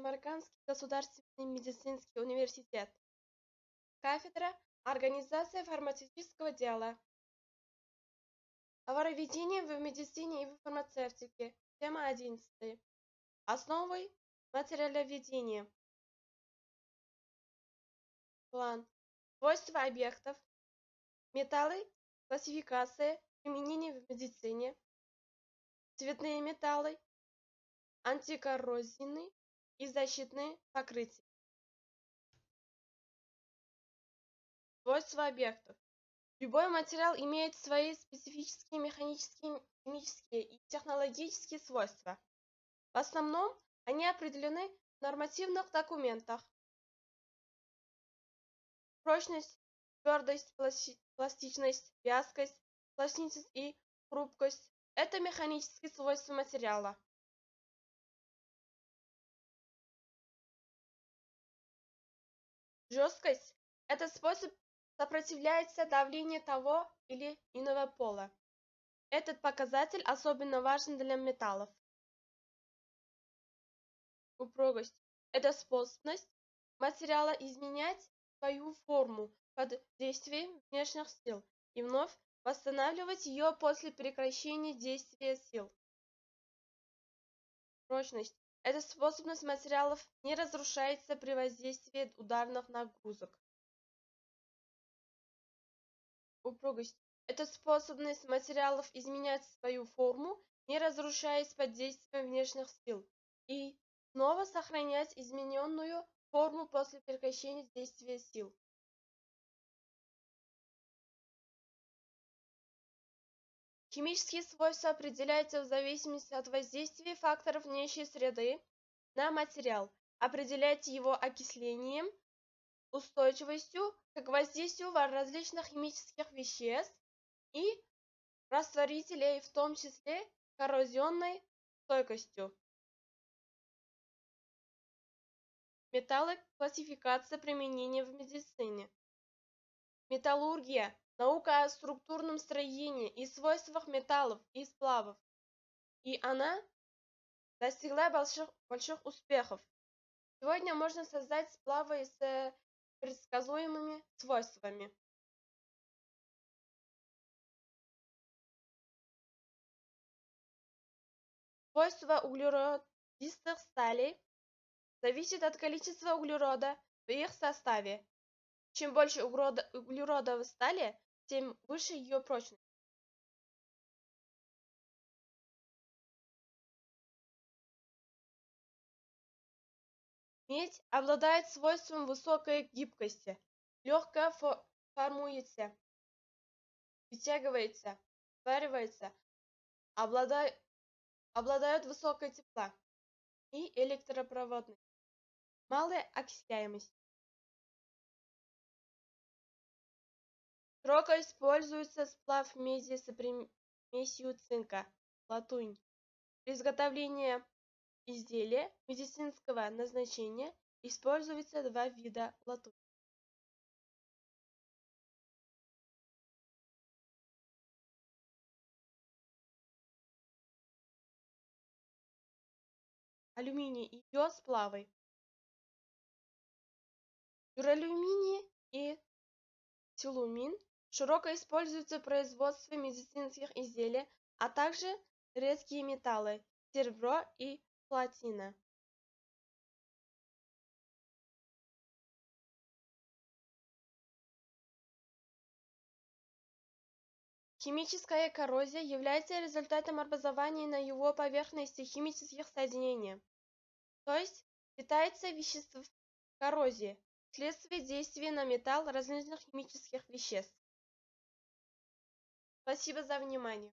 Американский государственный медицинский университет. Кафедра Организация фармацевтического дела. Товароведение в медицине и в фармацевтике. Тема 11. Основой материаловедения. План. Свойства объектов. Металлы. Классификация. Применение в медицине. Цветные металлы. Антикоррозийные и защитные покрытия. Свойства объектов. Любой материал имеет свои специфические механические, химические и технологические свойства. В основном они определены в нормативных документах. Прочность, твердость, пластичность, вязкость, пластичность и хрупкость – это механические свойства материала. Жесткость – это способ сопротивляется давлению того или иного пола. Этот показатель особенно важен для металлов. Упругость – это способность материала изменять свою форму под действием внешних сил и вновь восстанавливать ее после прекращения действия сил. Прочность – это способность материалов не разрушается при воздействии ударных нагрузок. Упругость – это способность материалов изменять свою форму, не разрушаясь под действием внешних сил, и снова сохранять измененную форму после прекращения действия сил. Химические свойства определяются в зависимости от воздействия факторов внешней среды на материал. Определяйте его окислением, устойчивостью к воздействию различных химических веществ и растворителей, в том числе коррозионной стойкостью. Металлы классификация применения в медицине. Металлургия – наука о структурном строении и свойствах металлов и сплавов. И она достигла больших, больших успехов. Сегодня можно создать сплавы с предсказуемыми свойствами Свойства углеродистых сталей зависят от количества углерода в их составе. Чем больше углерода в стали, тем выше ее прочность. Медь обладает свойством высокой гибкости, легко формуется, вытягивается, сваривается, обладает, обладает высокой тепла и электропроводностью, малая окисляемость. Широко используется сплав меди с примесью цинка, латунь. При изготовлении изделия медицинского назначения используются два вида латуни алюминий и ее сплавы дюралюминий и силумин широко используются в производстве медицинских изделий, а также редкие металлы серебро и плотина Химическая коррозия является результатом образования на его поверхности химических соединений, то есть питается веществ коррозии вследствие действия на металл различных химических веществ. Спасибо за внимание.